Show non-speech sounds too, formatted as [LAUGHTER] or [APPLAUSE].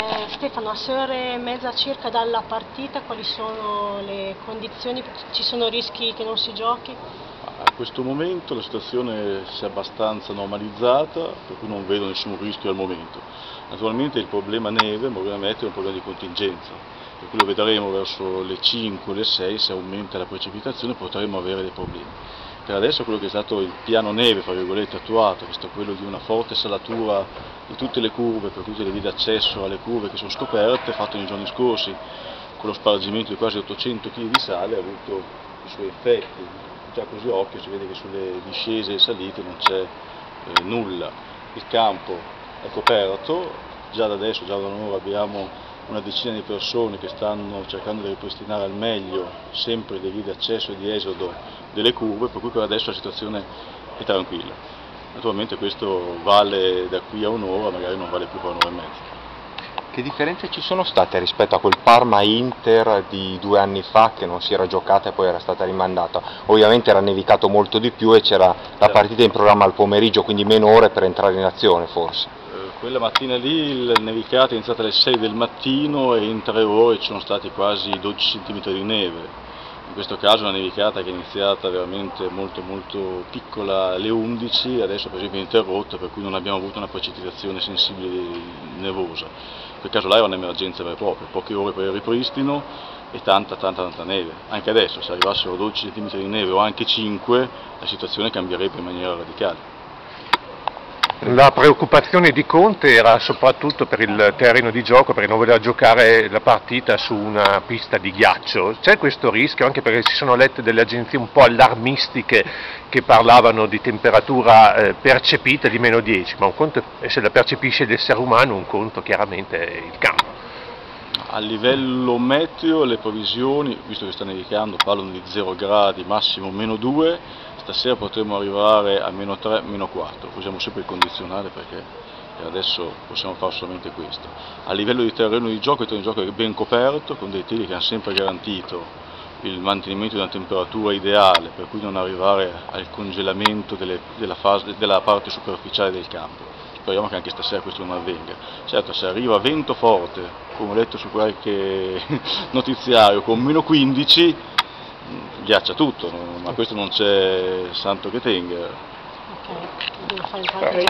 Eh, Stefano, a sei ore e mezza circa dalla partita, quali sono le condizioni? Ci sono rischi che non si giochi? A questo momento la situazione si è abbastanza normalizzata, per cui non vedo nessun rischio al momento. Naturalmente il problema neve, il problema meteo è un problema di contingenza, per cui lo vedremo verso le 5 o le 6, se aumenta la precipitazione potremo avere dei problemi. Per adesso quello che è stato il piano neve, fra virgolette, attuato, che è quello di una forte salatura di tutte le curve, per tutte le vie d'accesso alle curve che sono scoperte, fatto nei giorni scorsi, con lo spargimento di quasi 800 kg di sale, ha avuto i suoi effetti. Già così occhio si vede che sulle discese e salite non c'è eh, nulla, il campo è coperto, già da adesso, già da un'ora abbiamo una decina di persone che stanno cercando di ripristinare al meglio sempre le vie di accesso e di esodo delle curve, per cui per adesso la situazione è tranquilla. Naturalmente questo vale da qui a un'ora, magari non vale più per un'ora e mezza. Che differenze ci sono state rispetto a quel Parma-Inter di due anni fa che non si era giocata e poi era stata rimandata? Ovviamente era nevicato molto di più e c'era la Certo. partita in programma al pomeriggio, quindi meno ore per entrare in azione forse. Quella mattina lì il nevicato è iniziato alle 6 del mattino e in tre ore ci sono stati quasi 12 cm di neve. In questo caso una nevicata che è iniziata veramente molto molto piccola alle 11, adesso per esempio è interrotta per cui non abbiamo avuto una precipitazione sensibile nevosa. In quel caso là era un'emergenza vera e propria, poche ore per il ripristino e tanta tanta tanta neve. Anche adesso se arrivassero 12 cm di neve o anche 5 la situazione cambierebbe in maniera radicale. La preoccupazione di Conte era soprattutto per il terreno di gioco, perché non voleva giocare la partita su una pista di ghiaccio. C'è questo rischio, anche perché si sono lette delle agenzie un po' allarmistiche che parlavano di temperatura eh, percepita di meno 10, ma un conto se la percepisce l'essere umano, un conto chiaramente è il campo. A livello meteo le previsioni, visto che sta nevicando, parlano di 0 gradi, massimo meno 2, stasera potremo arrivare a meno 3, meno 4, usiamo sempre il condizionale perché per adesso possiamo fare solamente questo. A livello di terreno di gioco, il terreno di gioco è ben coperto, con dei teli che hanno sempre garantito il mantenimento di una temperatura ideale, per cui non arrivare al congelamento delle- della, fase- della parte superficiale del campo. Speriamo che anche stasera questo non avvenga. Certo, se arriva vento forte, come ho letto su qualche [LAUGHS] notiziario, con meno 15, mh, ghiaccia tutto, ma questo non c'è santo che tenga. Ok,